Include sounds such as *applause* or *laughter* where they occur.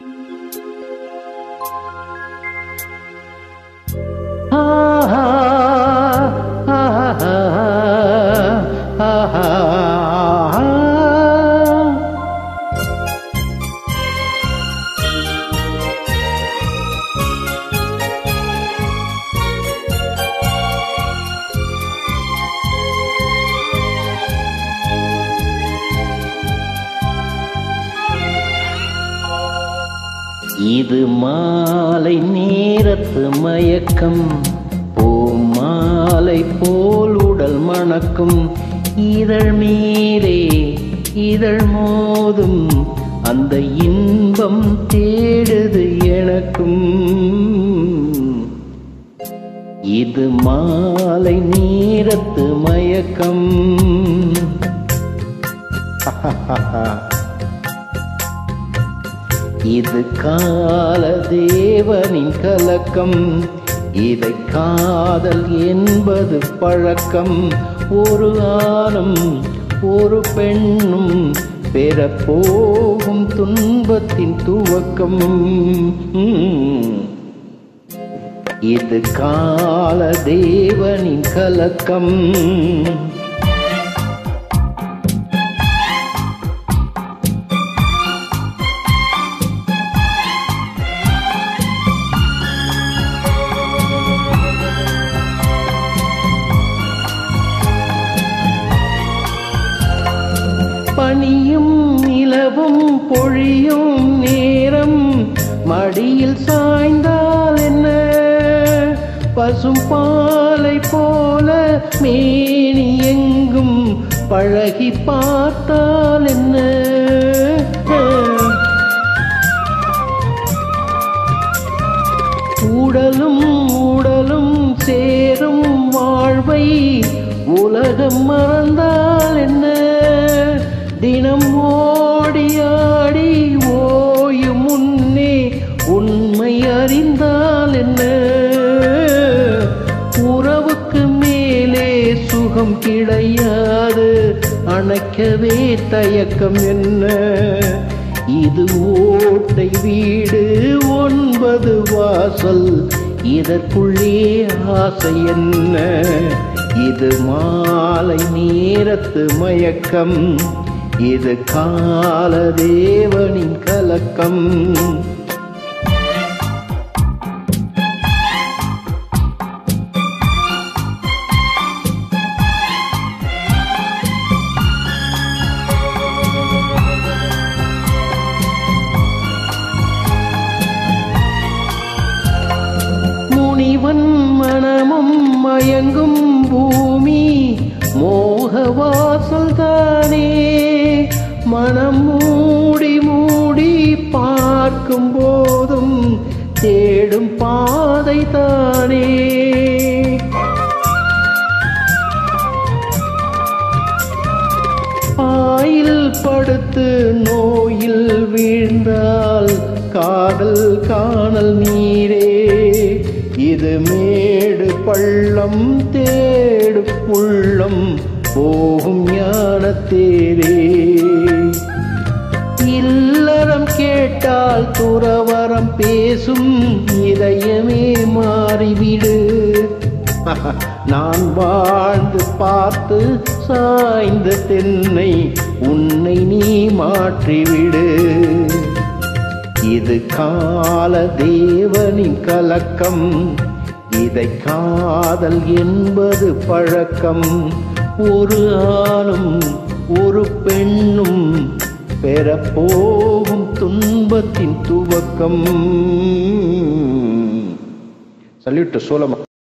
Música இது மாலை நேரத்து மயக்கம் பூமாலை போல் உடல் மணக்கும். இதழ் மேலே இதழ் மோதும் அந்த இன்பம் தேடுது எனக்கும். இது மாலை நேரத்து மயக்கம். *laughs* இது கால தேவனின் கலக்கம். இதை காதல் என்பது பழக்கம். ஒரு ஆணும் ஒரு பெண்ணும் பெறப்போகும் துன்பத்தின் துவக்கம். இது கால தேவனின் கலக்கம். பனியும் நிலவும் பொழியும் நேரம் மடியில் சாய்ந்தால் என்ன? பசும் பாலை போல மேனி எங்கும் பழகி பார்த்தால் என்ன? உடலும் உடலும் சேரும் வாழ்வை உலகம் மறந்தால் தினம் ஓடி ஆடி ஓயும் முன்னே உண்மை அறிந்தால் என்ன? உறவுக்கு மேலே சுகம் கிடையாது. அணைக்கவே தயக்கம் என்ன? இது ஓட்டை வீடு ஒன்பது வாசல். இதற்குள்ளே ஆசை என்ன? இது மாலை நேரத்து மயக்கம். இது கால தேவனின் கலக்கம். முனிவன் மனமும் மயங்கும் பூமி மோகவாசல் தானே மனம் மூடி மூடி பார்க்கும் போதும் தேடும் பாதை தானே. ஆயில் படுத்து நோயில் வீழ்ந்தால் காதல் காணல் நீரே. இது மேடு பள்ளம் தேடு உள்ளம் போகும் ஞானத்தேரே இல்லறம் கேட்டால் துறவரம் பேசும் இதயமே மாறிவிடு. *laughs* நான் வாழ்ந்து பார்த்து சாய்ந்த தென்னை உன்னை நீ மாற்றிவிடு. இது கால தேவனின் கலக்கம் இதை காதல் என்பது பழக்கம். ஒரு ஆணும் ஒரு பெண்ணும் பெறப்போகும் துன்பத்தின் துவக்கம். சல்யூட் சோழமா